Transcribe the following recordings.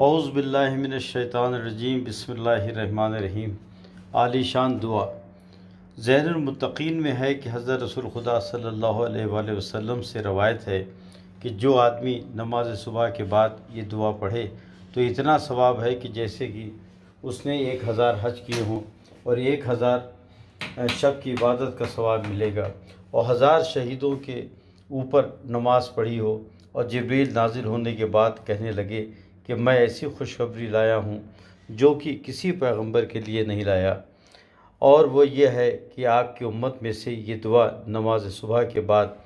अउज़बिल्लिमिनशैतानरजीम बसमीम आलीशान दुआ। जैनमतकीन में है कि हज़रत रसूल खुदा सल्लल्लाहु वसम से रवायत है कि जो आदमी नमाज़ सुबह के बाद ये दुआ पढ़े तो इतना सवाब है कि जैसे कि उसने एक हज़ार हज किए हों और एक हज़ार शब की इबादत का सवाब मिलेगा। और हज़ार शहीदों के ऊपर नमाज़ पढ़ी हो और जबरील नाजिल होने के बाद कहने लगे कि मैं ऐसी खुशखबरी लाया हूँ, जो कि किसी पैगंबर के लिए नहीं लाया। और वो ये है कि आपकी उम्मत में से ये दुआ नमाज़ सुबह के बाद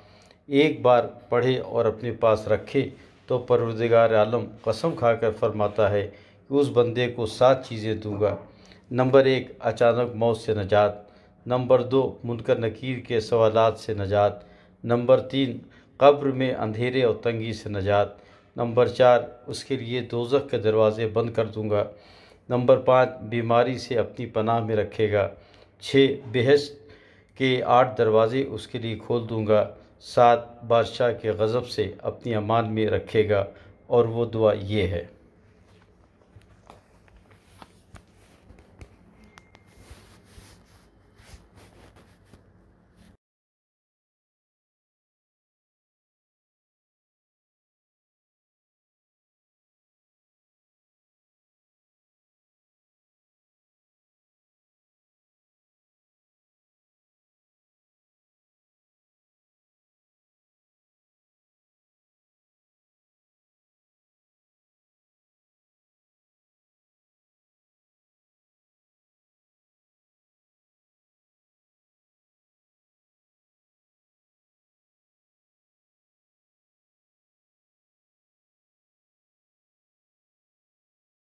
एक बार पढ़े और अपने पास रखे तो परवरदिगार आलम कसम खाकर फरमाता है कि उस बंदे को सात चीज़ें दूँगा। नंबर एक, अचानक मौत से नजात। नंबर दो, मुनकर नकीर के सवालात से नजात। नंबर तीन, कब्र में अंधेरे और तंगी से नजात। नंबर चार, उसके लिए दोजख के दरवाज़े बंद कर दूँगा। नंबर पाँच, बीमारी से अपनी पनाह में रखेगा। छः, बेहस के आठ दरवाज़े उसके लिए खोल दूँगा। सात, बादशाह के गज़ब से अपनी अमान में रखेगा। और वो दुआ ये है।